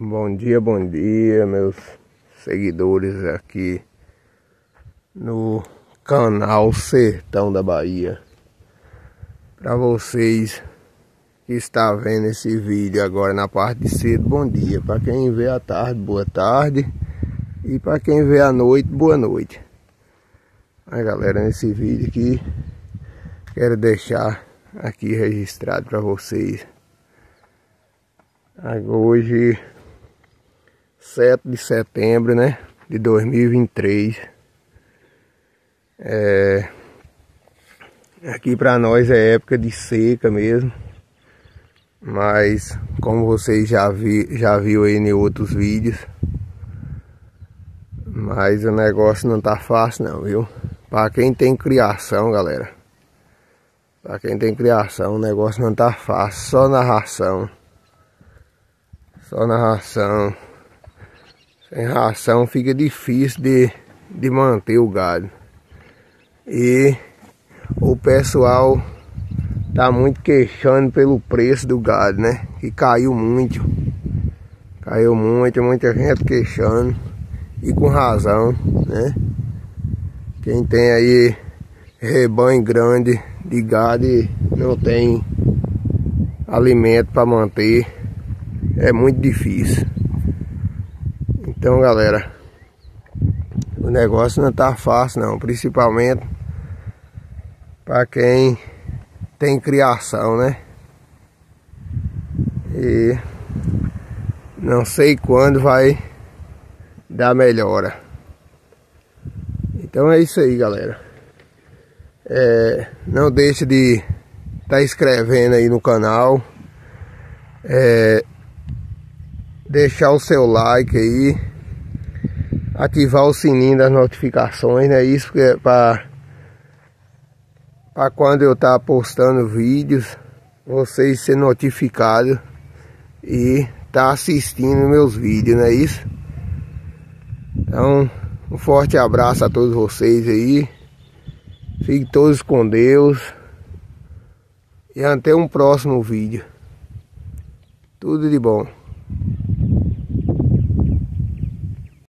Bom dia, bom dia, meus seguidores aqui no canal Sertão da Bahia. Para vocês que está vendo esse vídeo agora na parte de cedo, bom dia. Para quem vê à tarde, boa tarde. E para quem vê à noite, boa noite. Aí galera, nesse vídeo aqui, quero deixar aqui registrado para vocês. Hoje 7 de setembro, né? De 2023. É... Aqui para nós é época de seca mesmo. Mas como vocês já vi, já viu aí em outros vídeos. Mas o negócio não tá fácil não, viu? Para quem tem criação, galera. Para quem tem criação, o negócio não tá fácil, só na ração. Só na ração. Sem ração fica difícil de, de manter o gado. E o pessoal tá muito queixando pelo preço do gado, né? Que caiu muito. Caiu muito, muita gente queixando. E com razão, né? Quem tem aí rebanho grande de gado e não tem alimento para manter, é muito difícil. Então, galera, o negócio não tá fácil não, principalmente para quem tem criação, né? E não sei quando vai dar melhora. Então é isso aí, galera. É, não deixe de estar tá inscrevendo aí no canal. É, deixar o seu like aí, ativar o sininho das notificações, né? Isso é para para quando eu estar tá postando vídeos, vocês ser notificados e tá assistindo meus vídeos, não é isso? Então, um forte abraço a todos vocês aí. Fiquem todos com Deus. E até um próximo vídeo. Tudo de bom.